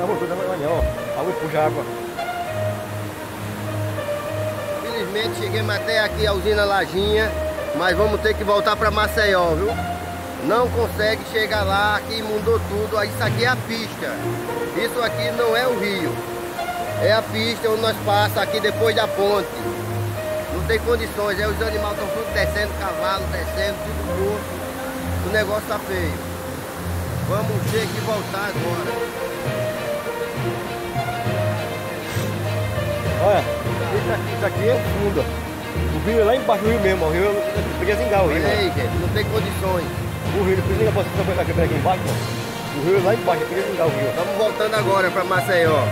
cá hột tôi đang nhỏ ao e puxar água Infelizmente chegamos até aqui a usina Lajinha, mas vamos ter que voltar para Maceió, viu? Não consegue chegar lá, aqui mudou tudo, isso aqui é a pista. Isso aqui não é o rio. É a pista onde nós passamos aqui depois da ponte. Não tem condições, aí os animais estão tudo descendo, cavalo descendo, tudo morto. O negócio tá feio. Vamos ter que voltar agora. Olha, isso aqui, isso aqui é fundo. O rio é lá embaixo do rio mesmo. O rio podia zingar o rio. Olha aí, gente, não tem condições. O rio precisa passar aqui, aqui embaixo, ó. O rio é lá embaixo, podia zingar o rio. Estamos voltando agora para Maceió.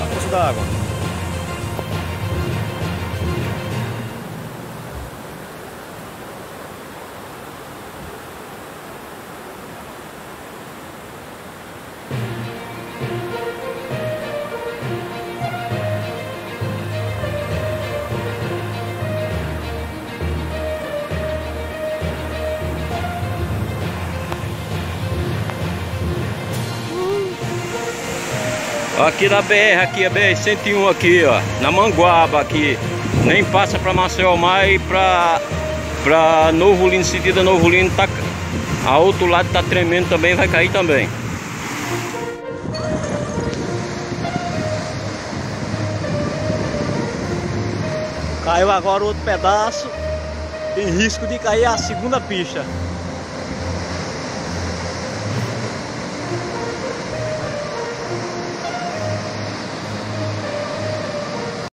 A força da água. Aqui na BR, aqui a BR-101 aqui, ó, na Manguaba aqui. Nem passa para Maceió mais para para Novo Lino, seguida Novo Lino tá a outro lado tá tremendo também, vai cair também. Caiu agora outro pedaço, tem risco de cair a segunda pista.